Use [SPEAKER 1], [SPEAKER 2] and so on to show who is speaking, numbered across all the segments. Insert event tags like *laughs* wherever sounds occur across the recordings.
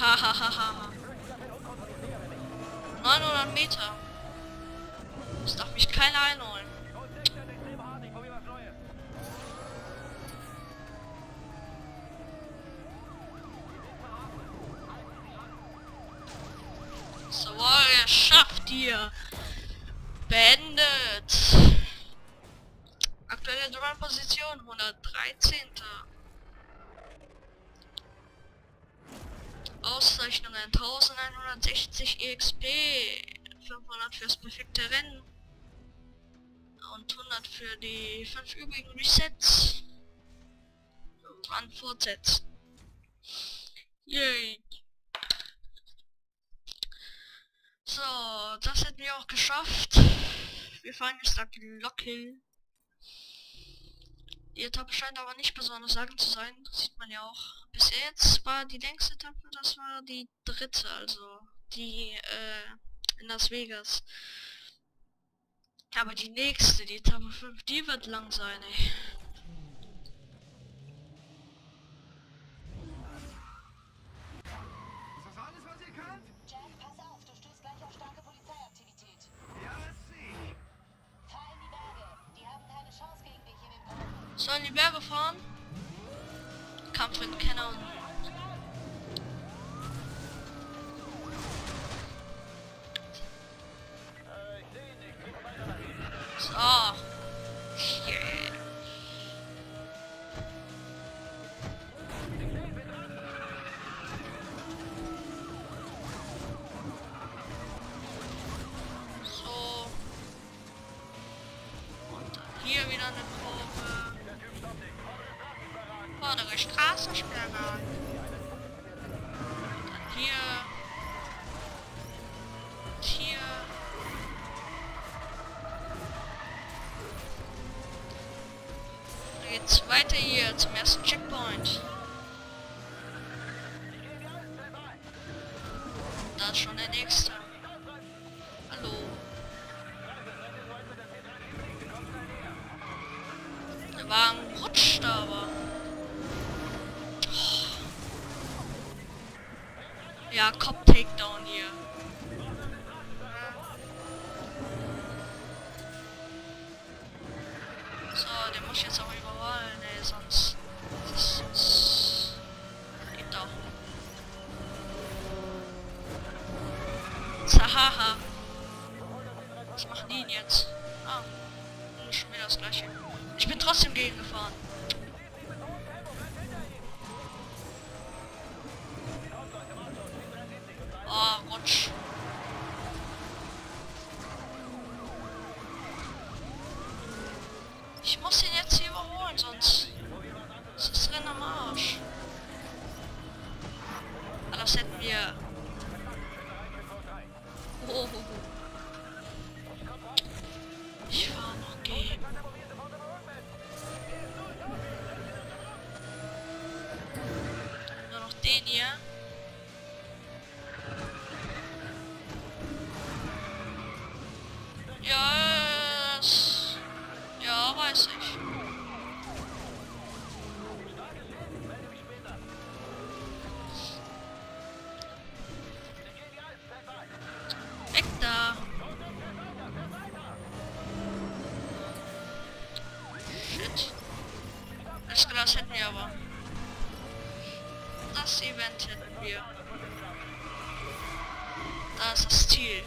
[SPEAKER 1] Hahaha. 900 Meter. Das darf mich keiner einholen. So, geschafft hier. Beendet. Aktuelle Drone-Position 113. Auszeichnungen 1160 EXP, 500 fürs perfekte Rennen und 100 für die 5 übrigen Resets. Run fortsetzen. Yay. So, das hätten wir auch geschafft. Wir fahren jetzt nach Lockhill. Die Etappe scheint aber nicht besonders lang zu sein, das sieht man ja auch. Bis jetzt war die längste Etappe, das war die dritte, also die äh, in Las Vegas. Aber die nächste, die Etappe 5, die wird lang sein, ey. So in die Berge fahren. Mit Kenner Straßensperre. Dann hier. Und hier. Dann geht's weiter hier zum ersten Checkpoint. Da ist schon der nächste. Hallo. Der Wagen rutscht aber. Ja, Cop Takedown hier. So, der muss jetzt auch überholen, ey, sonst... Das, geht doch. Zahaha. Was machen die denn jetzt? Ah, schon wieder das gleiche. Ich bin trotzdem gegengefahren. Oh, Rutsch. Ich Da. Shit. Das Glas hätten wir aber. Das Event hätten wir. Da ist das Ziel.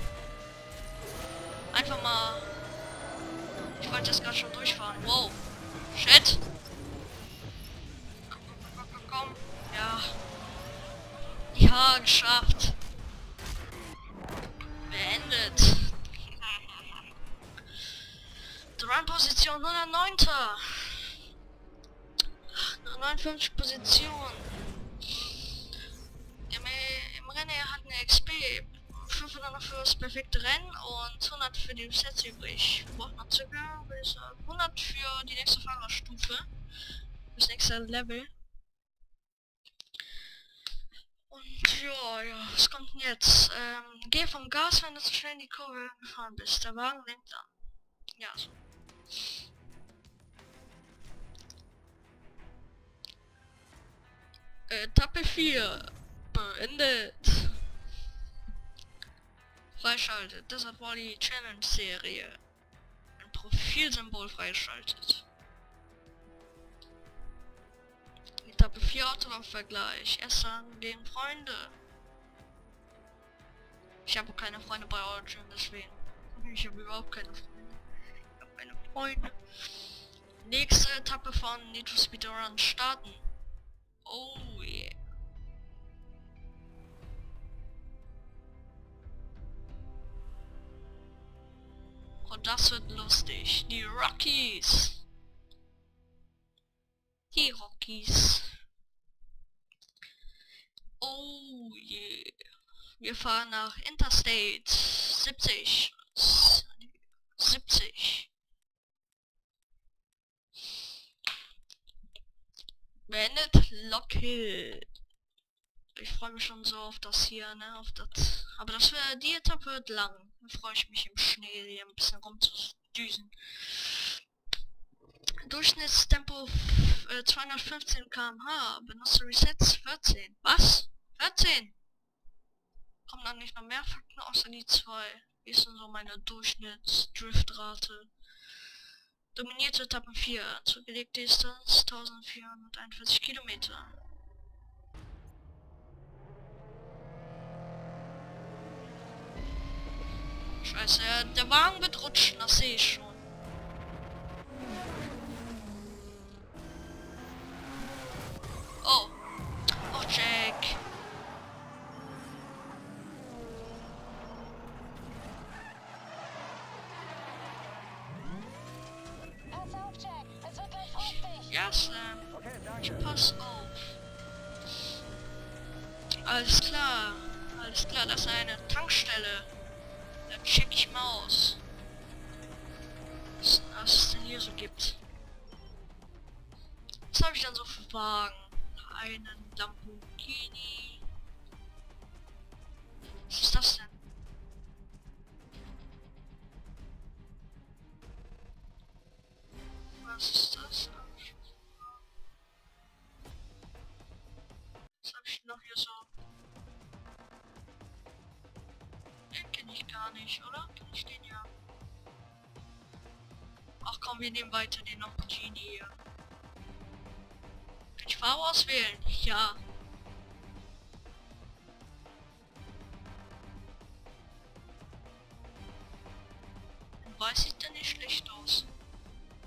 [SPEAKER 1] Einfach mal... Ich wollte jetzt gerade schon durchfahren. Wow. Shit. Komm. Ja. Ja, geschafft. Beendet. Run-Position 109. Nach 59 Position. Im, Im Rennen hatten wir XP 500 noch für das perfekte Rennen und 100 für die Sets übrig. Brauchen noch circa, würde ich sagen, 100 für die nächste Fahrerstufe. Das nächste Level. Und ja, ja, was kommt denn jetzt? Ähm, geh vom Gas, wenn du zu schnell in die Kurve gefahren bist. Der Wagen lenkt an. Ja, so. Etappe 4. beendet. Freischaltet. Deshalb war die Challenge-Serie. Ein Profilsymbol freischaltet. Etappe 4 Autolaufvergleich. Essen gegen Freunde. Ich habe keine Freunde bei Origin, deswegen. *laughs* Ich habe überhaupt keine Freunde. Ich habe keine Freunde. Nächste Etappe von Need for Speed Run starten. Oh yeah. Und das wird lustig. Die Rockies. Die Rockies. Oh yeah. Wir fahren nach Interstate 70. 70. Beendet Lockhill. Ich freue mich schon so auf das hier, ne? Auf das. Aber das wäre die Etappe wird lang. Da freue ich mich im Schnee hier ein bisschen rumzudüsen. Durchschnittstempo äh, 215 km/h. Benutze Resets 14. Was? 14? Kommen dann nicht noch mehr Fakten außer die zwei? Wie ist denn so meine Durchschnittsdriftrate? Dominierte Etappe 4. Zurückgelegte Distanz 1441 Kilometer. Scheiße, der Wagen wird rutschen, das sehe ich schon. Oh. Oh, Jack.
[SPEAKER 2] Pass auf, Jack. Es wird gleich fruchtig.
[SPEAKER 1] Ja, Sam.
[SPEAKER 3] Okay,
[SPEAKER 1] Ich pass auf. Alles klar. Alles klar, das ist eine Tankstelle. Dann check ich mal aus. Was was es denn hier so gibt. Was habe ich dann so für Wagen? Einen Lamborghini. Was ist das denn? Was ist das? Was habe ich noch hier so? Den kenne ich gar nicht, oder? Kenn ich den ja? Ach komm, wir nehmen weiter den Lamborghini hier. Ich Farbe auswählen? Ja. Weiß sieht der nicht schlecht aus.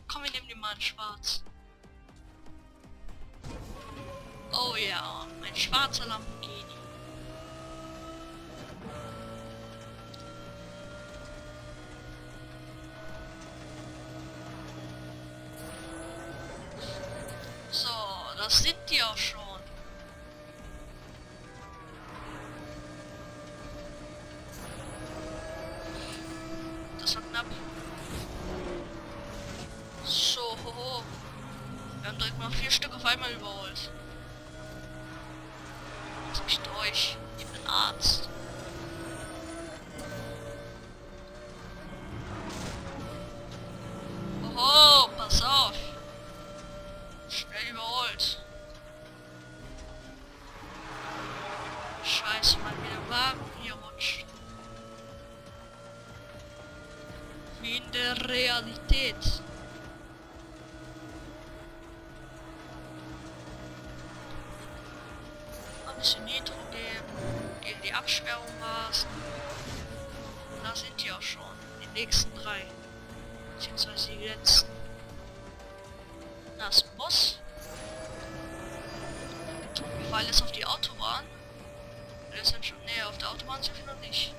[SPEAKER 1] Komm, wir nehmen den mal in schwarz. Oh ja, ein schwarzer Lamborghini. Haben direkt mal vier Stück auf einmal überholt. Lass mich durch. Ich bin Arzt. Oho, pass auf. Schnell überholt. Scheiße, mal wieder Wagen hier rutscht. Wie in der Realität. Ein bisschen Nitro geben, gegen die Absperrung rasen. Da sind die auch schon. Die nächsten drei. Beziehungsweise die letzten. Das. Wir fahren jetzt auf die Autobahn. Wir sind schon näher auf der Autobahn sind wir noch nicht.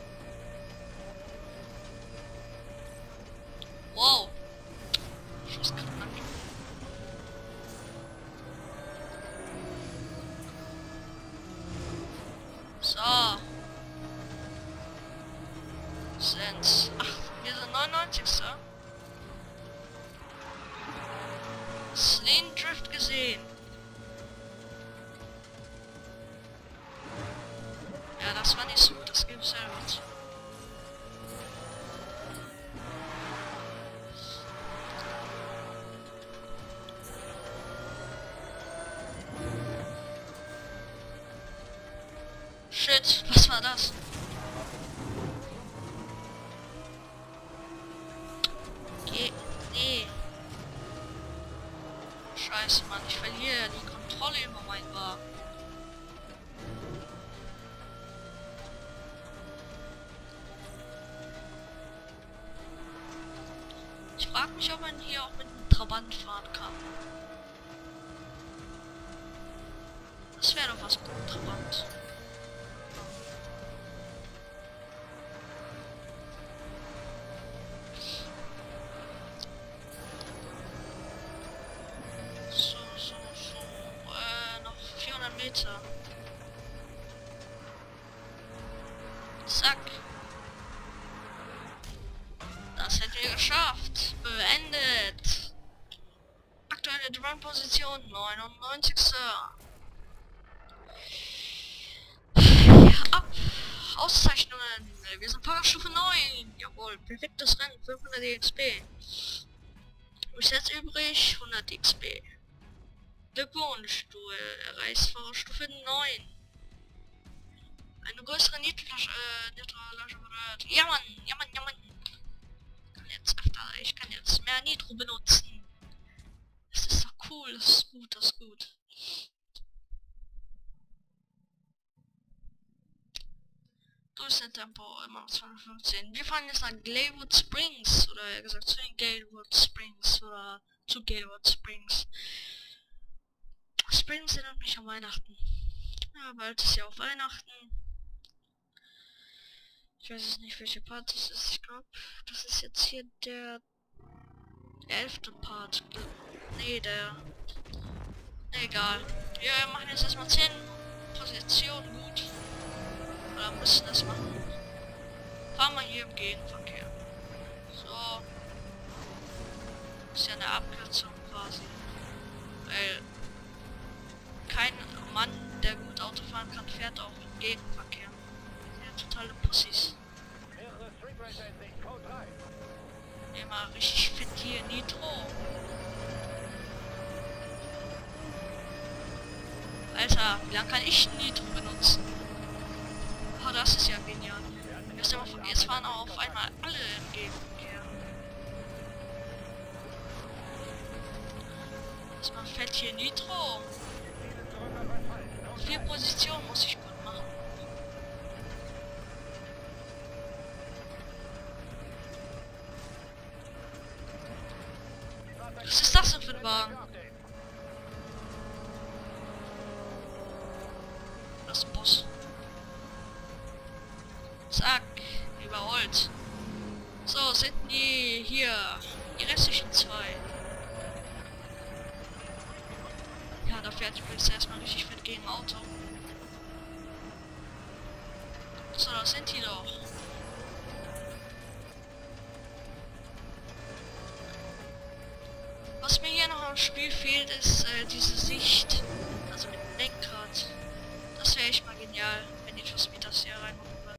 [SPEAKER 1] Scheiße, Mann, ich verliere ja die Kontrolle über meinen Wagen. Ich frage mich, ob man hier auch mit einem Trabant fahren kann. Das wäre doch was mit einem Trabant. 400 Meter. Zack. Das hätten wir geschafft. Beendet. Aktuelle Drum-Position 99. Ab. Auszeichnungen. Wir sind Fahrerstufe 9. Jawohl. Perfektes Rennen. 500 EXP. Bis jetzt übrig 100 XP. Glückwunsch, du erreichst Fahrerstufe 9. Eine größere Nitrolasche, äh, Nitrolasche wird... Ja Mann, ja Mann, ja Mann. Ich kann jetzt öfter, ich kann jetzt mehr Nitro benutzen. Das ist doch cool, das ist gut, das ist gut. Durchschnittstempo immer noch 215. Wir fahren jetzt nach Galewood Springs, oder eher gesagt zu den Galewood Springs, oder zu Galewood Springs. Springs erinnert mich an Weihnachten. Ja, bald ist ja auch Weihnachten. Ich weiß jetzt nicht, welcher Part das ist. Ich glaube, das ist jetzt hier der elfte Part. Nee, der... Nee, egal. Wir machen jetzt erstmal 10 Positionen gut. Oder müssen das machen. Fahren wir hier im Gegenverkehr. So. Ist ja eine Abkürzung quasi. Weil kein Mann, der gut Auto fahren kann, fährt auch im Gegenverkehr. Ja, totale Pussys. Immer richtig fit hier Nitro. Alter, wie lange kann ich Nitro benutzen? Oh, das ist ja genial. Jetzt, jetzt fahren auch auf einmal alle im Gegenverkehr. Erstmal fährt hier Nitro. Vier Positionen muss ich gut machen. Was ist das denn für ein Wagen? Das Bus. Zack, überholt. So, sind die hier. Die restlichen zwei. Ja, da fährt übrigens erstmal richtig fett gegen Auto. So, das sind die doch. Was mir hier noch im Spiel fehlt, ist äh, diese Sicht. Also mit dem Lenkrad. Das wäre echt mal genial, wenn die Speed das hier reinmachen.